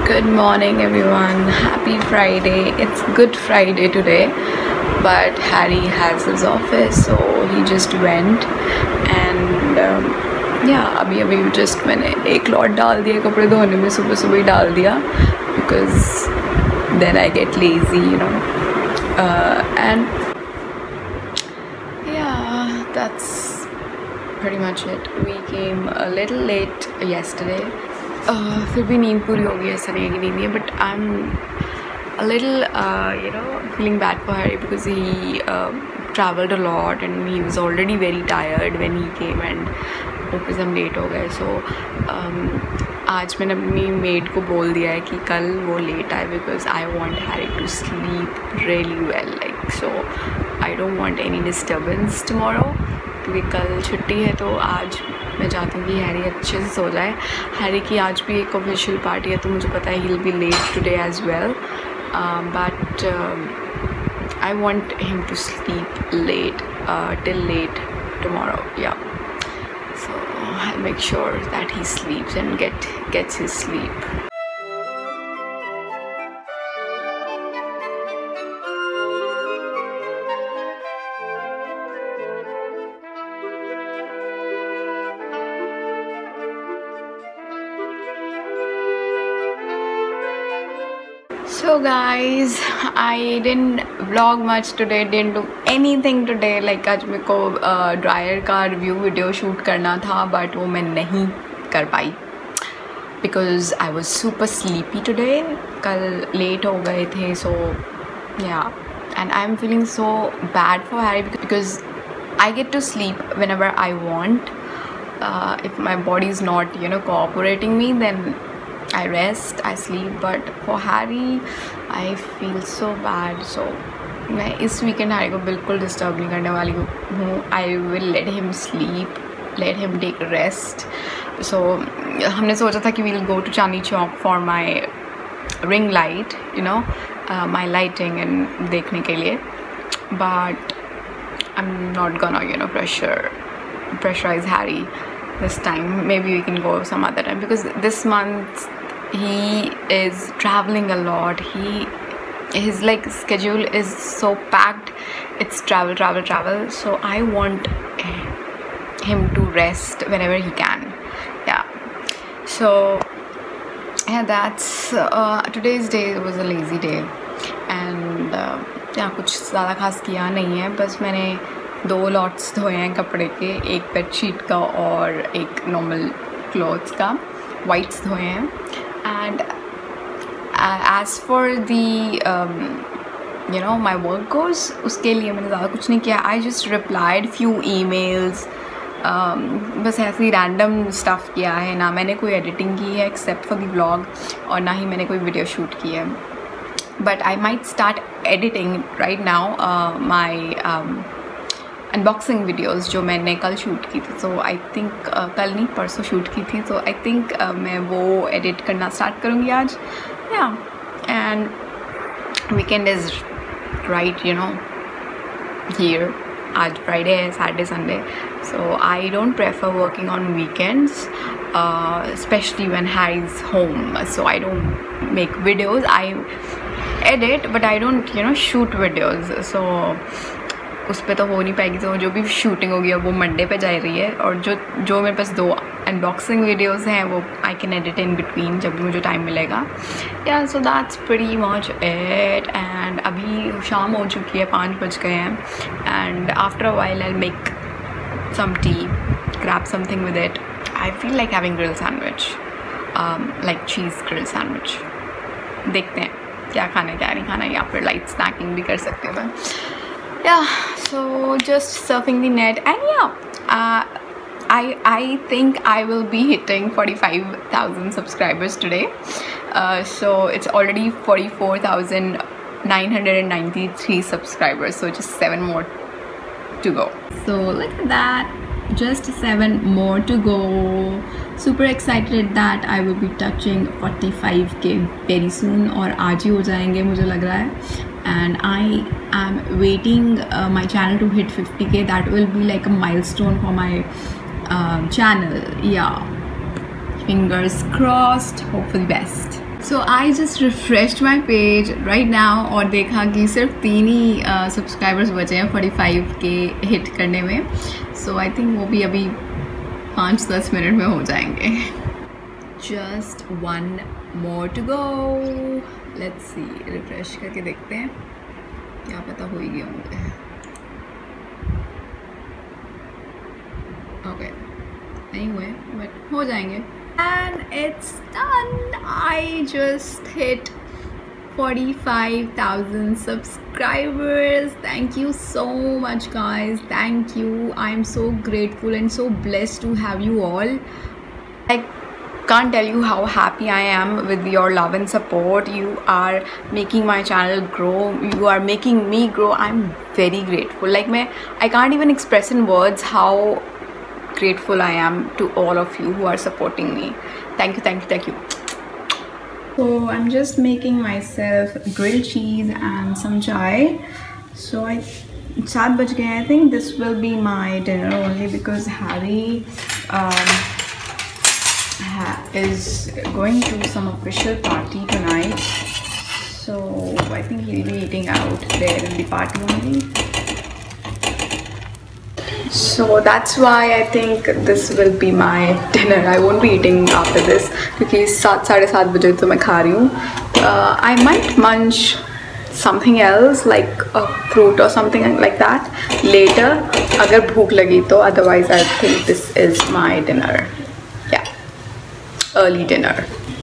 Good morning, everyone. Happy Friday. It's Good Friday today, but Harry has his office, so he just went. And um, yeah, अभी अभी just मैंने एक lot डाल दिया कपड़े धोने में सुबह सुबह ही डाल दिया because then I get lazy, you know. Uh, and yeah, that's pretty much it. We came a little late yesterday. फिर भी नींद पूरी हो गई है ऐसा नहीं है कि नींद नहीं है but I am a little uh, you know feeling bad for Harry because he uh, traveled a lot and he was already very tired when ऊपर हम लेट हो गए. सो um, आज मैंने अपनी मेड को बोल दिया है कि कल वो लेट आए because I want Harry to sleep really well like so I don't want any disturbance tomorrow क्योंकि कल छुट्टी है तो आज मैं चाहती हूँ कि हैरी अच्छे से सो जाए। हैरी की आज भी एक ऑफिशियल पार्टी है तो मुझे पता है he be late today as well but I want him to sleep late till late tomorrow या so, i'll make sure that he sleeps and get, gets his sleep. So, guys, i didn't vlog much today, didn't do anything today. Like, आज मेरे को dryer का review video shoot करना था but वो मैं नहीं कर पाई because I was super sleepy today कल लेट हो गए थे so yeah and I am feeling so bad for Harry because I get to sleep whenever I want if my body is not, you know, cooperating me, then I rest, I sleep, but for Harry, I feel so bad. So मैं इस weekend Harry को बिल्कुल disturb नहीं करने वाली हूँ I will let him sleep let him take rest so हमने सोचा था कि we'll go to Chandni Chowk for my ring light you know my lighting and देखने के लिए but I am not gonna you know pressure pressurize Harry this time. Maybe we can go some other time because this month he is traveling a lot. He his like schedule is so packed. It's travel, travel, travel. So I want him to rest whenever he can. Yeah. So yeah, that's uh, today's day was a lazy day, and uh, yeah, कुछ ज़्यादा खास किया नहीं है बस मैंने दो lots धोए हैं कपड़े के एक बेड शीट का और एक नॉर्मल क्लॉथ्स का वाइट्स धोए हैं and as for the you know my work goes उसके लिए मैंने ज़्यादा कुछ नहीं किया I just replied few emails बस ऐसे ही रैंडम स्टफ़ किया है ना मैंने कोई एडिटिंग की है एक्सेप्ट फॉर दी ब्लॉग और ना ही मैंने कोई वीडियो शूट की है but I might start editing right now my unboxing videos जो मैंने कल शूट की थी सो आई थिंक कल नहीं, परसों शूट की थी सो आई थिंक मैं वो एडिट करना स्टार्ट करूँगी आज। Yeah and weekend is right you know here आज फ्राइडे है Saturday Sunday so I don't prefer working on weekends specially when Harry's home so I don't make videos I edit, but I don't, you know, shoot videos. So उस पर तो हो नहीं पाएगी। तो जो भी शूटिंग होगी वो मंडे पे जा रही है। और जो जो मेरे पास दो अनबॉक्सिंग वीडियोस हैं वो I can edit in between जब भी मुझे टाइम मिलेगा। Yeah so that's pretty much it and अभी शाम हो चुकी है पाँच बज गए हैं। And after a while I make some tea grab with it. I feel like having grill sandwich um, like cheese grill sandwich. देखते हैं क्या खाना क्या नहीं खाना या फिर लाइट स्नैकिंग भी कर सकते हैं yeah so just surfing the net. And yeah uh, I, I think I will be hitting 45,000 subscribers today. Uh, so it's already 44,993 subscribers so just 7 more to go. So look at that just 7 more to go. Super excited that I will be touching 45k very soon or aaj ho jayenge mujhe lag raha hai and I am waiting uh, my channel to hit 50k that will be like a milestone for my uh, channel. Yeah. Fingers crossed. Hope for the best. So I just refresh my page right now और देखा कि सिर्फ़ तीन ही subscribers uh, बचे हैं forty five के hit करने में। सो आई थिंक वो भी अभी पाँच दस मिनट में हो जाएँगे। Just one more to go let's see refresh करके देखते हैं। क्या पता हो ही गए होंगे ओके नहीं हुए बट हो जाएँगे and it's done i just hit 45,000 subscribers thank you so much guys thank you i'm so grateful and so blessed to have you all i can't tell you how happy i am with your love and support you are making my channel grow you are making me grow i'm very grateful like me i can't even express in words how grateful I am to all of you who are supporting me. Thank you, thank you, thank you. So I'm just making myself grilled cheese and some chai. So I sad baj I think this will be my dinner only because Harry um, is going to some official party tonight. So I think he'll be eating out there in the party only so that's why I think this will be my dinner I won't be eating after this because सात साढ़े सात बजे तो मैं खा रही हूँ uh, I might munch something else like a fruit or something like that later अगर भूख लगी तो otherwise I think this is my dinner yeah early dinner